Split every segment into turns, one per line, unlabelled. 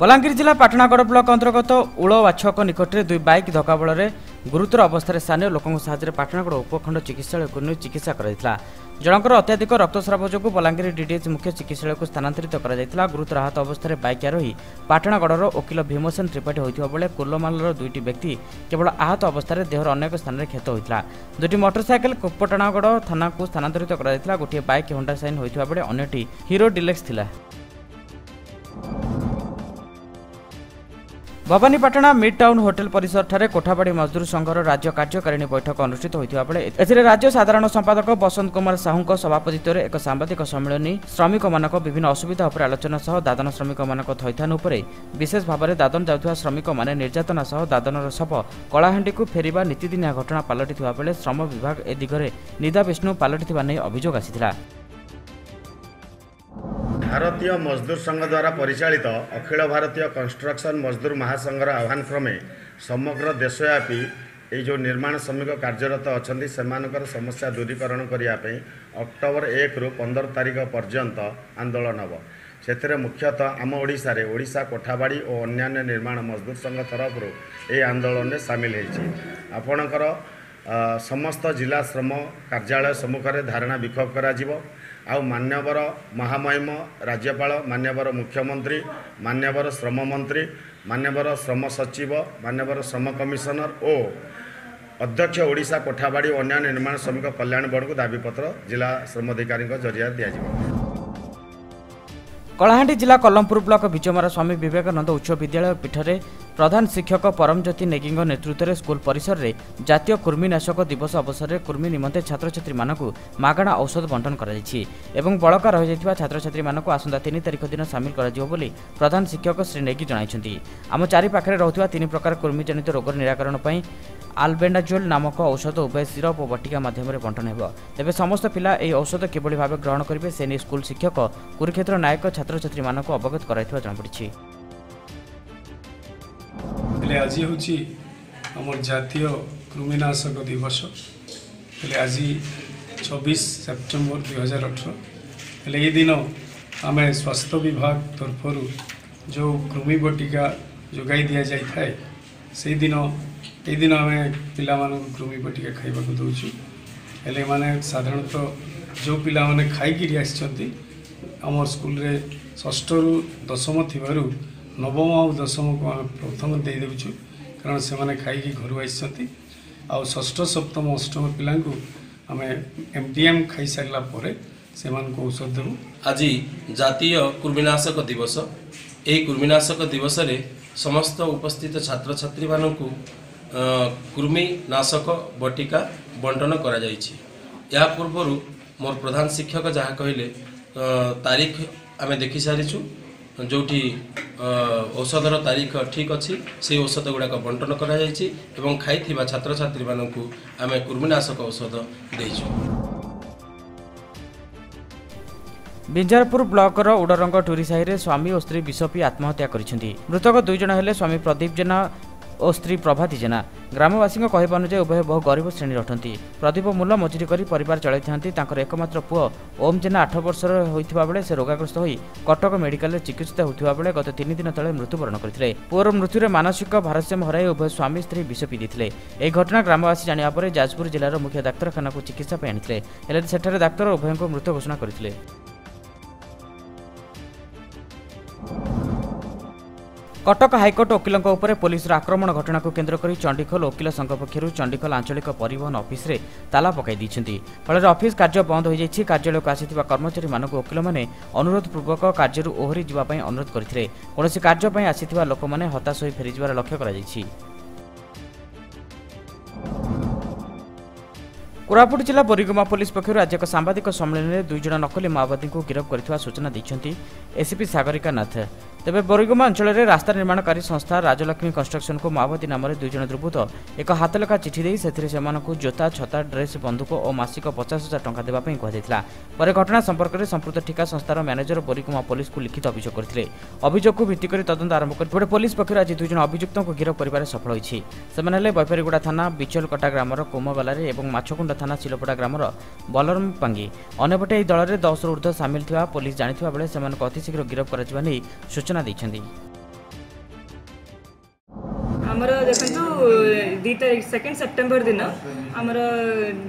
ବଲାଙ୍ଗୀର ଜିଲ୍ଲା ପାଟଣାଗଡ଼ ବ୍ଲକ ଅନ୍ତର୍ଗତ ଉଳବାଛକ ନିକଟରେ ଦୁଇ ବାଇକ୍ ଧକ୍କା ବଳରେ ଗୁରୁତର ଅବସ୍ଥାରେ ସ୍ଥାନୀୟ ଲୋକଙ୍କ ସାହାଯ୍ୟରେ ପାଟଣାଗଡ଼ ଉପଖଣ୍ଡ ଚିକିତ୍ସାଳୟକୁ ନେଇ ଚିକିତ୍ସା କରାଯାଇଥିଲା। ଜଣଙ୍କର ଅତ୍ୟଧିକ ରକ୍ତସ୍ରାବ ଯୋଗୁଁ ବଲାଙ୍ଗୀର ଡିଡିଏଚ୍ ମୁଖ୍ୟ ଚିକିତ୍ସାଳୟକୁ ସ୍ଥାନାନ୍ତରିତ କରାଯାଇଥିଲା। ଗୁରୁତର ଆହତ ଅବସ୍ଥାରେ ବାଇକ୍ ଆରୋହୀ ପାଟଣାଗଡ଼ର ଓକିଲ ଭୀମସେନ ତ୍ରିପାଠୀ ହୋଇଥିବା ବେଳେ କୁର୍ଲମାଲର ଦୁଇଟି ବ୍ୟକ୍ତି କେବଳ ଆହତ ଅବସ୍ଥାରେ ଦେହର ଅନେକ ସ୍ଥାନରେ କ୍ଷତ ହୋଇଥିଲା। ଦୁଇଟି ମୋଟରସାଇକେଲ କୋପଟଣାଗଡ଼ ଥାନାକୁ ସ୍ଥାନାନ୍ତରିତ କରାଯାଇଥିଲା। ଗୋଟିଏ ବାଇକ୍ ହୋଣ୍ଡା ସାଇନ୍ ହୋଇଥିବା ବେଳେ ଅନ୍ୟଟି ହିରୋ ଡିଲେକ୍ସ ଥିଲା। ଭବାନୀପାଟଣା ମିଡ୍ ଟାଉନ୍ ହୋଟେଲ ପରିସରଠାରେ କୋଠାବାଡ଼ି ମଜଦୁର ସଂଘର ରାଜ୍ୟ କାର୍ଯ୍ୟକାରିଣୀ ବୈଠକ ଅନୁଷ୍ଠିତ ହୋଇଥିବା ବେଳେ ଏଥିରେ ରାଜ୍ୟ ସାଧାରଣ ସମ୍ପାଦକ ବସନ୍ତ କୁମାର ସାହୁଙ୍କ ସଭାପତିତ୍ୱରେ ଏକ ସାମ୍ବାଦିକ ସମ୍ମିଳନୀ ଶ୍ରମିକମାନଙ୍କ ବିଭିନ୍ନ ଅସୁବିଧା ଉପରେ ଆଲୋଚନା ସହ ଦାଦନ ଶ୍ରମିକମାନଙ୍କ ଥଇଥାନ ଉପରେ ବିଶେଷ ଭାବରେ ଦାଦନ ଯାଉଥିବା ଶ୍ରମିକମାନେ ନିର୍ଯାତନା ସହ ଦାଦନର ସପ କଳାହାଣ୍ଡିକୁ ଫେରିବା ନୀତିଦିନିଆ ଘଟଣା ପାଲଟିଥିବା ବେଳେ ଶ୍ରମ ବିଭାଗ ଏ ଦିଗରେ ନିଦାବିଷ୍ଣୁ ପାଲଟିଥିବା ନେଇ ଅଭିଯୋଗ ଆସିଥିଲା।
ଭାରତୀୟ ମଜଦୁର ସଂଘ ଦ୍ୱାରା ପରିଚାଳିତ ଅଖିଳ ଭାରତୀୟ କନଷ୍ଟ୍ରକ୍ସନ୍ ମଜଦୁର ମହାସଂଘର ଆହ୍ୱାନ କ୍ରମେ ସମଗ୍ର ଦେଶବ୍ୟାପୀ ଏଇ ଯେଉଁ ନିର୍ମାଣ ଶ୍ରମିକ କାର୍ଯ୍ୟରତ ଅଛନ୍ତି ସେମାନଙ୍କର ସମସ୍ୟା ଦୂରୀକରଣ କରିବା ପାଇଁ ଅକ୍ଟୋବର ଏକରୁ ପନ୍ଦର ତାରିଖ ପର୍ଯ୍ୟନ୍ତ ଆନ୍ଦୋଳନ ହେବ। ସେଥିରେ ମୁଖ୍ୟତଃ ଆମ ଓଡ଼ିଶାରେ ଓଡ଼ିଶା କୋଠାବାଡ଼ି ଓ ଅନ୍ୟାନ୍ୟ ନିର୍ମାଣ ମଜଦୁର ସଂଘ ତରଫରୁ ଏହି ଆନ୍ଦୋଳନରେ ସାମିଲ ହୋଇଛି। ଆପଣଙ୍କର ସମସ୍ତ ଜିଲ୍ଲା ଶ୍ରମ କାର୍ଯ୍ୟାଳୟ ସମ୍ମୁଖରେ ଧାରଣା ବିକ୍ଷୋଭ କରାଯିବ। ଆଉ ମାନ୍ୟବର ମହାମହିମ ରାଜ୍ୟପାଳ ମାନ୍ୟବର ମୁଖ୍ୟମନ୍ତ୍ରୀ ମାନ୍ୟବର ଶ୍ରମ ମନ୍ତ୍ରୀ ମାନ୍ୟବର ଶ୍ରମ ସଚିବ ମାନ୍ୟବର ଶ୍ରମ କମିଶନର ଓ ଅଧ୍ୟକ୍ଷ ଓଡ଼ିଶା କୋଠାବାଡ଼ି ଓ ଅନ୍ୟାନ୍ୟ ନିର୍ମାଣ ଶ୍ରମିକ କଲ୍ୟାଣ ବୋର୍ଡକୁ ଦାବିପତ୍ର ଜିଲ୍ଲା ଶ୍ରମ ଅଧିକାରୀଙ୍କ ଜରିଆରେ ଦିଆଯିବ।
କଳାହାଣ୍ଡି ଜିଲ୍ଲା କଲମପୁର ବ୍ଲକ ବିଜୟମାରା ସ୍ୱାମୀ ବିବେକାନନ୍ଦ ଉଚ୍ଚ ବିଦ୍ୟାଳୟ ପୀଠରେ ପ୍ରଧାନ ଶିକ୍ଷକ ପରମଜ୍ୟୋତି ନେଗୀଙ୍କ ନେତୃତ୍ୱରେ ସ୍କୁଲ ପରିସରରେ ଜାତୀୟ କୃମିନାଶକ ଦିବସ ଅବସରରେ କୃମି ନିମନ୍ତେ ଛାତ୍ରଛାତ୍ରୀମାନଙ୍କୁ ମାଗଣା ଔଷଧ ବଣ୍ଟନ କରାଯାଇଛି ଏବଂ ବଳକା ରହିଯାଇଥିବା ଛାତ୍ରଛାତ୍ରୀମାନଙ୍କୁ ଆସନ୍ତା ତିନି ତାରିଖ ଦିନ ସାମିଲ କରାଯିବ ବୋଲି ପ୍ରଧାନ ଶିକ୍ଷକ ଶ୍ରୀ ନେଗୀ ଜଣାଇଛନ୍ତି। ଆମ ଚାରିପାଖରେ ରହୁଥିବା ତିନି ପ୍ରକାର କୃମିଜନିତ ରୋଗର ନିରାକରଣ ପାଇଁ ଆଲବେଣ୍ଡାଜୋଲ୍ ନାମକ ଔଷଧ ଉଭୟ ସିରପ ଓ ବଟିକା ମାଧ୍ୟମରେ ବଣ୍ଟନ ହେବ। ତେବେ ସମସ୍ତ ପିଲା ଏହି ଔଷଧ କିଭଳି ଭାବେ ଗ୍ରହଣ କରିବେ ସେ ନେଇ ସ୍କୁଲ ଶିକ୍ଷକ କୁରୁକ୍ଷେତ୍ର ନାୟକ ଛାତ୍ରଛାତ୍ରୀମାନଙ୍କୁ ଅବଗତ କରାଇଥିବା ଜଣାପଡ଼ିଛି।
ହେଲେ ଆଜି ହେଉଛି ଆମର ଜାତୀୟ କୃମିନାଶକ ଦିବସ। ହେଲେ ଆଜି ଛବିଶ ସେପ୍ଟେମ୍ବର ଦୁଇହଜାର ଅଠର। ହେଲେ ଏଇ ଦିନ ଆମେ ସ୍ୱାସ୍ଥ୍ୟ ବିଭାଗ ତରଫରୁ ଯେଉଁ କୃମି ବଟିକା ଯୋଗାଇ ଦିଆଯାଇଥାଏ ସେଇଦିନ ଏଇଦିନ ଆମେ ପିଲାମାନଙ୍କୁ କୃମି ବଟିକା ଖାଇବାକୁ ଦେଉଛୁ। ହେଲେ ଏମାନେ ସାଧାରଣତଃ ଯେଉଁ ପିଲାମାନେ ଖାଇକିରି ଆସିଛନ୍ତି ଆମର ସ୍କୁଲରେ ଷଷ୍ଠରୁ ଦଶମ ଥିବାରୁ ନବମ ଆଉ ଦଶମକୁ ଆମେ ପ୍ରଥମ ଦେଇଦେଉଛୁ କାରଣ ସେମାନେ ଖାଇକି ଘରୁ ଆସିଛନ୍ତି। ଆଉ ଷଷ୍ଠ ସପ୍ତମ ଅଷ୍ଟମ ପିଲାଙ୍କୁ ଆମେ ଏମ୍ ଡି ଏମ୍ ଖାଇସାରିଲା ପରେ ସେମାନଙ୍କୁ ଔଷଧ ଦେବୁ।
ଆଜି ଜାତୀୟ କୃମିନାଶକ ଦିବସ। ଏହି କୃମିନାଶକ ଦିବସରେ ସମସ୍ତ ଉପସ୍ଥିତ ଛାତ୍ରଛାତ୍ରୀମାନଙ୍କୁ କୃମିନାଶକ ବଟିକା ବଣ୍ଟନ କରାଯାଇଛି। ଏହା ପୂର୍ବରୁ ମୋର ପ୍ରଧାନ ଶିକ୍ଷକ ଯାହା କହିଲେ ତାରିଖ ଆମେ ଦେଖିସାରିଛୁ ଯେଉଁଠି ଔଷଧର ତାରିଖ ଠିକ୍ ଅଛି ସେହି ଔଷଧ ଗୁଡ଼ାକ ବଣ୍ଟନ କରାଯାଇଛି ଏବଂ ଖାଇଥିବା ଛାତ୍ରଛାତ୍ରୀମାନଙ୍କୁ ଆମେ କୃମିନାଶକ ଔଷଧ ଦେଇଛୁ।
ବିଞ୍ଜାରପୁର ବ୍ଲକର ଉଡ଼ରଙ୍ଗ ଟୁରି ସାହିରେ ସ୍ୱାମୀ ଓ ସ୍ତ୍ରୀ ବିଷ ପିଇ ଆତ୍ମହତ୍ୟା କରିଛନ୍ତି। ମୃତକ ଦୁଇ ଜଣ ହେଲେ ସ୍ୱାମୀ ପ୍ରଦୀପ ଜେନା ଓ ସ୍ତ୍ରୀ ପ୍ରଭାତୀ ଜେନା। ଗ୍ରାମବାସୀଙ୍କ କହିବା ଅନୁଯାୟୀ ଉଭୟ ବହୁ ଗରିବ ଶ୍ରେଣୀର ଅଟନ୍ତି। ପ୍ରଦୀପ ମୂଲ ମଜୁରୀ କରି ପରିବାର ଚଳାଇଥାନ୍ତି। ତାଙ୍କର ଏକମାତ୍ର ପୁଅ ଓମ୍ ଜେନା ଆଠ ବର୍ଷର ହୋଇଥିବା ବେଳେ ସେ ରୋଗାଗ୍ରସ୍ତ ହୋଇ କଟକ ମେଡିକାଲରେ ଚିକିତ୍ସିତ ହେଉଥିବା ବେଳେ ଗତ ତିନି ଦିନ ତଳେ ମୃତ୍ୟୁବରଣ କରିଥିଲେ। ପୁଅର ମୃତ୍ୟୁରେ ମାନସିକ ଭାରସାମ୍ୟ ହରାଇ ଉଭୟ ସ୍ୱାମୀ ସ୍ତ୍ରୀ ବିଷ ପିଇ ଦେଇଥିଲେ। ଏହି ଘଟଣା ଗ୍ରାମବାସୀ ଜାଣିବା ପରେ ଯାଜପୁର ଜିଲ୍ଲାର ମୁଖ୍ୟ ଡାକ୍ତରଖାନାକୁ ଚିକିତ୍ସା ପାଇଁ ଆଣିଥିଲେ। ହେଲେ ସେଠାରେ ଡାକ୍ତର ଉଭୟଙ୍କୁ ମୃତ ଘୋଷଣା କରିଥିଲେ। କଟକ ହାଇକୋର୍ଟ ଓକିଲଙ୍କ ଉପରେ ପୋଲିସର ଆକ୍ରମଣ ଘଟଣାକୁ କେନ୍ଦ୍ର କରି ଚଣ୍ଡିଖୋଲ ଓକିଲ ସଂଘ ପକ୍ଷରୁ ଚଣ୍ଡିଖୋଲ ଆଞ୍ଚଳିକ ପରିବହନ ଅଫିସରେ ତାଲା ପକାଇ ଦେଇଛନ୍ତି। ଫଳରେ ଅଫିସ କାର୍ଯ୍ୟ ବନ୍ଦ ହୋଇଯାଇଛି। କାର୍ଯ୍ୟାଳୟକୁ ଆସିଥିବା କର୍ମଚାରୀମାନଙ୍କୁ ଓକିଲମାନେ ଅନୁରୋଧପୂର୍ବକ କାର୍ଯ୍ୟରୁ ଓହରି ଯିବା ପାଇଁ ଅନୁରୋଧ କରିଥିଲେ। କୌଣସି କାର୍ଯ୍ୟ ପାଇଁ ଆସିଥିବା ଲୋକମାନେ ହତାଶ ହୋଇ ଫେରିଯିବାର ଲକ୍ଷ୍ୟ କରାଯାଇଛି। କୋରାପୁଟ ଜିଲ୍ଲା ବୋରିଗୁମା ପୋଲିସ ପକ୍ଷରୁ ଆଜି ଏକ ସାମ୍ବାଦିକ ସମ୍ମିଳନୀରେ ଦୁଇ ଜଣ ନକଲି ମାଓବାଦୀଙ୍କୁ ଗିରଫ କରିଥିବା ସୂଚନା ଦେଇଛନ୍ତି। ଏସିପି ସାଗରିକା ନାଥ। ତେବେ ବୋରିଗୁମା ଅଞ୍ଚଳରେ ରାସ୍ତା ନିର୍ମାଣକାରୀ ସଂସ୍ଥା ରାଜଲକ୍ଷ୍ମୀ କନଷ୍ଟ୍ରକ୍ସନକୁ ମାଓବାଦୀ ନାମରେ ଦୁଇ ଜଣ ଦୁର୍ବୃତ୍ତ ଏକ ହାତଲେଖା ଚିଠି ଦେଇ ସେଥିରେ ସେମାନଙ୍କୁ ଜୋତା ଛତା ଡ୍ରେସ୍ ବନ୍ଧୁକ ଓ ମାସିକ ପଚାଶ ହଜାର ଟଙ୍କା ଦେବା ପାଇଁ କୁହାଯାଇଥିଲା। ପରେ ଘଟଣା ସମ୍ପର୍କରେ ସମ୍ପୃକ୍ତ ଠିକା ସଂସ୍ଥାର ମ୍ୟାନେଜର ବୋରିଗୁମା ପୋଲିସକୁ ଲିଖିତ ଅଭିଯୋଗ କରିଥିଲେ। ଅଭିଯୋଗକୁ ଭିତ୍ତି କରି ତଦନ୍ତ ଆରମ୍ଭ କରି ଗୋଟେ ପୋଲିସ ପକ୍ଷରୁ ଆଜି ଦୁଇ ଜଣ ଅଭିଯୁକ୍ତଙ୍କୁ ଗିରଫ କରିବାରେ ସଫଳ ହୋଇଛି। ସେମାନେ ହେଲେ ବୈପାରୀଗୁଡ଼ା ଥାନା ବିଚଲକଟା ଗ୍ରାମର କୋମଗଲାରେ ଏବଂ ମାଛକୁଣ୍ଡା ଥାନା ଶିଲପଡ଼ା ଗ୍ରାମର ବଲରମ ପାଙ୍ଗି ଅନ୍ୟପଟେ ଏହି ଦଳରେ ଦଶରୁ ଉର୍ଦ୍ଧ୍ୱ ସାମିଲ ଥିବା ପୋଲିସ ଜାଣିଥିବା ବେଳେ ସେମାନଙ୍କୁ ଅତିଶୀଘ୍ର ଗିରଫ କରାଯିବା ନେଇ ସୂଚନା ଦେଇଛନ୍ତି।
ଆମର ଦେଖନ୍ତୁ ଦୁଇ ତାରିଖ ସେକେଣ୍ଡ ସେପ୍ଟେମ୍ବର ଦିନ ଆମର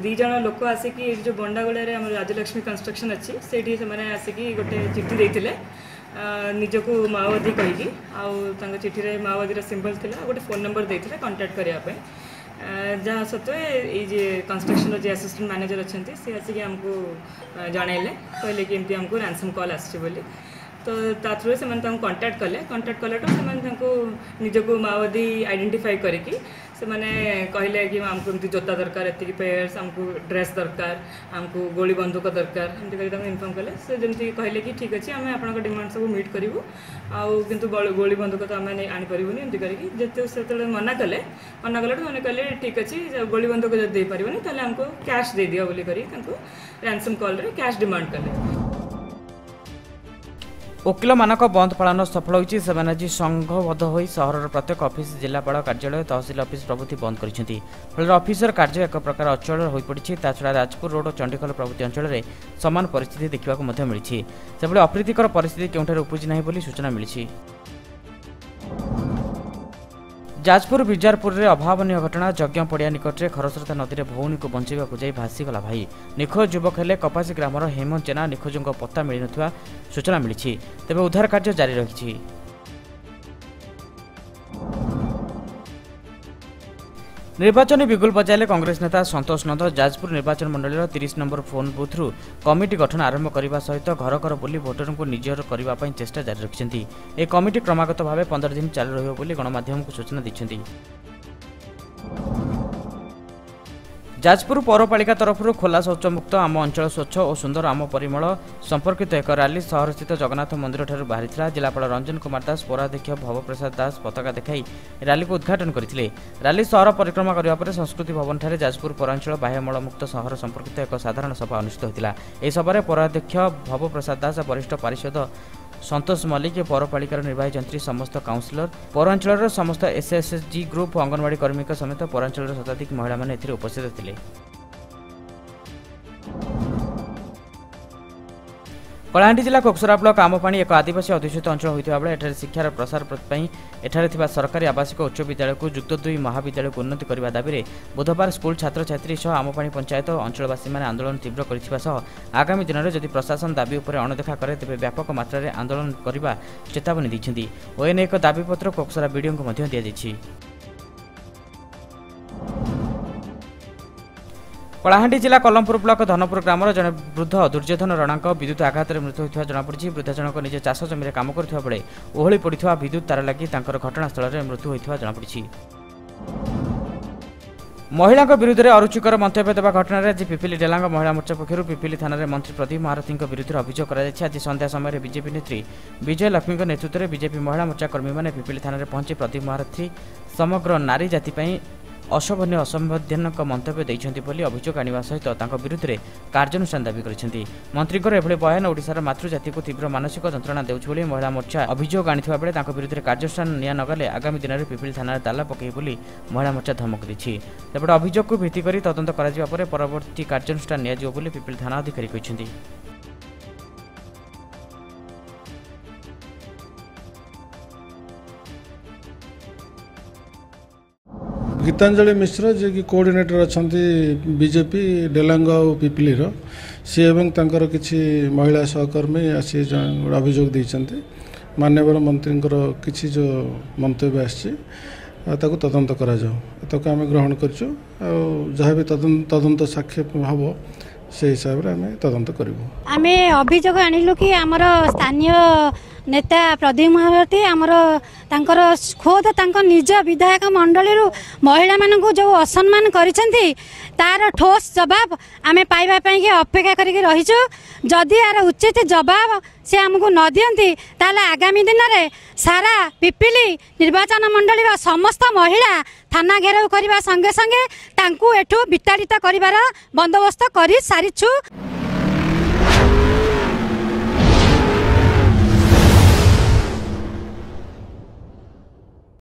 ଦୁଇ ଜଣ ଲୋକ ଆସିକି ଏଠି ଯେଉଁ ବଣ୍ଡାଗୁଡ଼ାରେ ଆମର ରାଜଲକ୍ଷ୍ମୀ କନଷ୍ଟ୍ରକ୍ସନ୍ ଅଛି ସେଇଠି ସେମାନେ ଆସିକି ଗୋଟେ ଚିଠି ଦେଇଥିଲେ ଆ, ନିଜକୁ ମାଓବାଦୀ କହିକି। ଆଉ ତାଙ୍କ ଚିଠିରେ ମାଓବାଦୀର ସିମ୍ବଲ ଥିଲା ଆଉ ଗୋଟେ ଫୋନ୍ ନମ୍ବର ଦେଇଥିଲେ କଣ୍ଟାକ୍ଟ କରିବା ପାଇଁ। ଆ, ଯାହା ସତ୍ତ୍ୱେ ଏଇ ଯେ କନଷ୍ଟ୍ରକ୍ସନର ଯିଏ ଆସିଷ୍ଟାଣ୍ଟ ମ୍ୟାନେଜର ଅଛନ୍ତି ସେ ଆସିକି ଆମକୁ ଆ, ଜଣାଇଲେ କହିଲେ କି ଏମିତି ଆମକୁ ରାନ୍ସମ୍ କଲ୍ ଆସିଛି ବୋଲି। ତ ତା ଥ୍ରୁରେ ସେମାନେ ତାଙ୍କୁ କଣ୍ଟାକ୍ଟ କଲେ। କଣ୍ଟାକ୍ଟ କଲାଠୁ ସେମାନେ ତାଙ୍କୁ ନିଜକୁ ମାଓବାଦୀ ଆଇଡେଣ୍ଟିଫାଇ କରିକି ସେମାନେ କହିଲେ କି ଆମକୁ ଏମିତି ଜୋତା ଦରକାର ଏତିକି ପେୟାର୍ସ ଆମକୁ ଡ୍ରେସ୍ ଦରକାର ଆମକୁ ଗୋଳି ବନ୍ଧୁକ ଦରକାର। ଏମିତି କରି ତାଙ୍କୁ ଇନଫର୍ମ କଲେ। ସେ ଯେମିତି କହିଲେ କି ଠିକ୍ ଅଛି ଆମେ ଆପଣଙ୍କ ଡିମାଣ୍ଡ ସବୁ ମିଟ୍ କରିବୁ। ଆଉ କିନ୍ତୁ ବଳ- ଗୋଳି ବନ୍ଧୁକ ତ ଆମେ ନେଇ ଆଣିପାରିବୁନି ଏମିତି କରିକି ଯେତେ ସେତେବେଳେ ମନା କଲେ ମନା କଲାଠୁ ସେମାନେ କହିଲେ ଠିକ୍ ଅଛି ଯ- ଗୋଳି ବନ୍ଧୁକ ଯଦି ଦେଇପାରିବନି ତାହେଲେ ଆମକୁ କ୍ୟାସ୍ ଦେଇଦିଅ ବୋଲି କରି ତାଙ୍କୁ ରାନ୍ସମ୍ କଲ୍ରେ କ୍ୟାସ୍ ଡିମାଣ୍ଡ କଲେ।
ଓକିଲମାନଙ୍କ ବନ୍ଦ ପାଳନ ସଫଳ ହୋଇଛି। ସେମାନେ ଆଜି ସଂଘବଦ୍ଧ ହୋଇ ସହରର ପ୍ରତ୍ୟେକ ଅଫିସ ଜିଲ୍ଲାପାଳ କାର୍ଯ୍ୟାଳୟ ତହସିଲ ଅଫିସ ପ୍ରଭୃତି ବନ୍ଦ କରିଛନ୍ତି। ଫଳରେ ଅଫିସର କାର୍ଯ୍ୟ ଏକ ପ୍ରକାର ଅଚଳ ହୋଇପଡ଼ିଛି। ତାଛଡ଼ା ରାଜପୁର ରୋଡ ଚଣ୍ଡିଖୋଲ ପ୍ରଭୃତି ଅଞ୍ଚଳରେ ସମାନ ପରିସ୍ଥିତି ଦେଖିବାକୁ ମଧ୍ୟ ମିଳିଛି। ସେଭଳି ଅପ୍ରୀତିକର ପରିସ୍ଥିତି କେଉଁଠାରେ ଉପୁଜି ନାହିଁ ବୋଲି ସୂଚନା ମିଳିଛି। ଯାଜପୁର ବିଜାରପୁରରେ ଅଭାବନୀୟ ଘଟଣା ଯଜ୍ଞ ପଡ଼ିଆ ନିକଟରେ ଖରସ୍ରୋତା ନଦୀରେ ଭଉଣୀକୁ ବଞ୍ଚାଇବାକୁ ଯାଇ ଭାସିଗଲା ଭାଇ। ନିଖୋଜ ଯୁବକ ହେଲେ କପାସୀ ଗ୍ରାମର ହେମନ୍ତ ଜେନା। ନିଖୋଜଙ୍କ ପତ୍ତା ମିଳିନଥିବା ସୂଚନା ମିଳିଛି। ତେବେ ଉଦ୍ଧାର କାର୍ଯ୍ୟ ଜାରି ରହିଛି। ନିର୍ବାଚନୀ ବିଗୁଲ ବଜାଇଲେ କଂଗ୍ରେସ ନେତା ସନ୍ତୋଷ ନନ୍ଦ। ଯାଜପୁର ନିର୍ବାଚନ ମଣ୍ଡଳୀର ତିରିଶ ନମ୍ବର ଫୋନ୍ ବୁଥ୍ରୁ କମିଟି ଗଠନ ଆରମ୍ଭ କରିବା ସହିତ ଘର ଘର ବୁଲି ଭୋଟରଙ୍କୁ ନିଜର କରିବା ପାଇଁ ଚେଷ୍ଟା ଜାରି ରଖିଛନ୍ତି। ଏହି କମିଟି କ୍ରମାଗତ ଭାବେ ପନ୍ଦର ଦିନ ଚାଲୁ ରହିବ ବୋଲି ଗଣମାଧ୍ୟମକୁ ସୂଚନା ଦେଇଛନ୍ତି। ଯାଜପୁର ପୌରପାଳିକା ତରଫରୁ ଖୋଲା ଶୌଚମୁକ୍ତ ଆମ ଅଞ୍ଚଳ ସ୍ୱଚ୍ଛ ଓ ସୁନ୍ଦର ଆମ ପରିମଳ ସମ୍ପର୍କିତ ଏକ ରାଲି ସହରସ୍ଥିତ ଜଗନ୍ନାଥ ମନ୍ଦିରଠାରୁ ବାହାରିଥିଲା। ଜିଲ୍ଲାପାଳ ରଞ୍ଜନ କୁମାର ଦାସ ପୌରାଧ୍ୟକ୍ଷ ଭବପ୍ରସାଦ ଦାସ ପତାକା ଦେଖାଇ ରାଲିକୁ ଉଦ୍ଘାଟନ କରିଥିଲେ। ରାଲି ସହର ପରିକ୍ରମା କରିବା ପରେ ସଂସ୍କୃତି ଭବନଠାରେ ଯାଜପୁର ପୌରାଞ୍ଚଳ ବାହ୍ୟମଳମୁକ୍ତ ସହର ସମ୍ପର୍କିତ ଏକ ସାଧାରଣ ସଭା ଅନୁଷ୍ଠିତ ହୋଇଥିଲା। ଏହି ସଭାରେ ପୌରାଧ୍ୟକ୍ଷ ଭବପ୍ରସାଦ ଦାସ ବରିଷ୍ଠ ପାରିଷଦ ସନ୍ତୋଷ ମଲ୍ଲିକ ପୌରପାଳିକାର ନିର୍ବାହୀ ଯନ୍ତ୍ରୀ ସମସ୍ତ କାଉନ୍ସିଲର ପୌରାଞ୍ଚଳର ସମସ୍ତ ଏସ୍ଏସ୍ଏସ୍ଜି ଗ୍ରୁପ୍ ଅଙ୍ଗନବାଡି କର୍ମୀଙ୍କ ସମେତ ପୌରାଞ୍ଚଳର ଶତାଧିକ ମହିଳାମାନେ ଏଥିରେ ଉପସ୍ଥିତ ଥିଲେ। କଳାହାଣ୍ଡି ଜିଲ୍ଲା କୋକସରା ବ୍ଲକ ଆମପାଣି ଏକ ଆଦିବାସୀ ଅଧ୍ୟୁଷିତ ଅଞ୍ଚଳ ହୋଇଥିବା ବେଳେ ଏଠାରେ ଶିକ୍ଷାର ପ୍ରସାର ପାଇଁ ଏଠାରେ ଥିବା ସରକାରୀ ଆବାସିକ ଉଚ୍ଚ ବିଦ୍ୟାଳୟକୁ ଯୁକ୍ତ ଦୁଇ ମହାବିଦ୍ୟାଳୟକୁ ଉନ୍ନତି କରିବା ଦାବିରେ ବୁଧବାର ସ୍କୁଲ ଛାତ୍ରଛାତ୍ରୀ ସହ ଆମପାଣି ପଞ୍ଚାୟତ ଅଞ୍ଚଳବାସୀମାନେ ଆନ୍ଦୋଳନ ତୀବ୍ର କରିଥିବା ସହ ଆଗାମୀ ଦିନରେ ଯଦି ପ୍ରଶାସନ ଦାବି ଉପରେ ଅଣଦେଖା କରେ ତେବେ ବ୍ୟାପକ ମାତ୍ରାରେ ଆନ୍ଦୋଳନ କରିବା ଚେତାବନୀ ଦେଇଛନ୍ତି। ଓ ଏନେଇ ଏକ ଦାବିପତ୍ର କୋକସରା ବିଡିଓଙ୍କୁ ମଧ୍ୟ ଦିଆଯାଇଛି। କଳାହାଣ୍ଡି ଜିଲ୍ଲା କଲମପୁର ବ୍ଲକ ଧନପୁର ଗ୍ରାମର ଜଣେ ବୃଦ୍ଧ ଦୁର୍ଯ୍ୟୋଧନ ରଣାଙ୍କ ବିଦ୍ୟୁତ୍ ଆଘାତରେ ମୃତ୍ୟୁ ହୋଇଥିବା ଜଣାପଡ଼ିଛି। ବୃଦ୍ଧ ଜଣକ ନିଜ ଚାଷ ଜମିରେ କାମ କରୁଥିବା ବେଳେ ଓହଳି ପଡ଼ିଥିବା ବିଦ୍ୟୁତ୍ ତାର ଲାଗି ତାଙ୍କର ଘଟଣାସ୍ଥଳରେ ମୃତ୍ୟୁ ହୋଇଥିବା ଜଣାପଡ଼ିଛି। ମହିଳାଙ୍କ ବିରୁଦ୍ଧରେ ଅରୁଚିକର ମନ୍ତବ୍ୟ ଦେବା ଘଟଣାରେ ଆଜି ପିପିଲି ଡେଲାଙ୍ଗ ମହିଳା ମୋର୍ଚ୍ଚା ପକ୍ଷରୁ ପିପିଲି ଥାନାରେ ମନ୍ତ୍ରୀ ପ୍ରଦୀପ ମହାରଥୀଙ୍କ ବିରୁଦ୍ଧରେ ଅଭିଯୋଗ କରାଯାଇଛି। ଆଜି ସନ୍ଧ୍ୟା ସମୟରେ ବିଜେପି ନେତ୍ରୀ ବିଜୟ ଲକ୍ଷ୍ମୀଙ୍କ ନେତୃତ୍ୱରେ ବିଜେପି ମହିଳା ମୋର୍ଚ୍ଚା କର୍ମୀମାନେ ପିପିଲି ଥାନାରେ ପହଞ୍ଚି ପ୍ରଦୀପ ମହାରଥୀ ସମଗ୍ର ନାରୀ ଜାତି ପାଇଁ ଅଶୋଭନୀୟ ଅସମ୍ବର୍ଦ୍ଧନକ ମନ୍ତବ୍ୟ ଦେଇଛନ୍ତି ବୋଲି ଅଭିଯୋଗ ଆଣିବା ସହିତ ତାଙ୍କ ବିରୁଦ୍ଧରେ କାର୍ଯ୍ୟାନୁଷ୍ଠାନ ଦାବି କରିଛନ୍ତି। ମନ୍ତ୍ରୀଙ୍କର ଏଭଳି ବୟାନ ଓଡ଼ିଶାର ମାତୃଜାତିକୁ ତୀବ୍ର ମାନସିକ ଯନ୍ତ୍ରଣା ଦେଉଛି ବୋଲି ମହିଳା ମୋର୍ଚ୍ଚା ଅଭିଯୋଗ ଆଣିଥିବା ବେଳେ ତାଙ୍କ ବିରୁଦ୍ଧରେ କାର୍ଯ୍ୟାନୁଷ୍ଠାନ ନିଆ ନଗଲେ ଆଗାମୀ ଦିନରେ ପିପିଲି ଥାନାରେ ତାଲା ପକାଇବ ବୋଲି ମହିଳା ମୋର୍ଚ୍ଚା ଧମକ ଦେଇଛି। ସେପଟେ ଅଭିଯୋଗକୁ ଭିତ୍ତି କରି ତଦନ୍ତ କରାଯିବା ପରେ ପରବର୍ତ୍ତୀ କାର୍ଯ୍ୟାନୁଷ୍ଠାନ ନିଆଯିବ ବୋଲି ପିପିଲି ଥାନା ଅଧିକାରୀ କହିଛନ୍ତି।
ଗୀତାଞ୍ଜଳି ମିଶ୍ର ଯିଏକି କୋଅର୍ଡିନେଟର ଅଛନ୍ତି ବିଜେପି ଡେଲାଙ୍ଗ ଆଉ ପିପିଲିର ସିଏ ଏବଂ ତାଙ୍କର କିଛି ମହିଳା ସହକର୍ମୀ ଆସି ଜଣେ ଗୋଟେ ଅଭିଯୋଗ ଦେଇଛନ୍ତି ମାନ୍ୟବର ମନ୍ତ୍ରୀଙ୍କର କିଛି ଯେଉଁ ମନ୍ତବ୍ୟ ଆସିଛି ଆଉ ତାକୁ ତଦନ୍ତ କରାଯାଉ ତାକୁ ଆମେ ଗ୍ରହଣ କରିଛୁ ଆଉ ଯାହା ବି ତଦନ୍ତ ତଦନ୍ତ ସାକ୍ଷୀ ହେବ ସେହି ହିସାବରେ ଆମେ ତଦନ୍ତ କରିବୁ
ଆମେ ଅଭିଯୋଗ ଆଣିଲୁ କି ଆମର ସ୍ଥାନୀୟ ନେତା ପ୍ରଦୀପ ମହାରଥୀ ଆମର ତାଙ୍କର ଖୋଦ ତାଙ୍କ ନିଜ ବିଧାୟକ ମଣ୍ଡଳୀରୁ ମହିଳାମାନଙ୍କୁ ଯେଉଁ ଅସମ୍ମାନ କରିଛନ୍ତି ତାର ଠୋସ୍ ଜବାବ ଆମେ ପାଇବା ପାଇଁକି ଅପେକ୍ଷା କରିକି ରହିଛୁ। ଯଦି ଏହାର ଉଚିତ ଜବାବ ସେ ଆମକୁ ନ ଦିଅନ୍ତି ତାହେଲେ ଆଗାମୀ ଦିନରେ ସାରା ପିପିଲି ନିର୍ବାଚନ ମଣ୍ଡଳୀର ସମସ୍ତ ମହିଳା ଥାନା ଘେରାଉ କରିବା ସଙ୍ଗେ ସଙ୍ଗେ ତାଙ୍କୁ ଏଠୁ ବିତାଡ଼ିତ କରିବାର ବନ୍ଦୋବସ୍ତ କରି ସାରିଛୁ।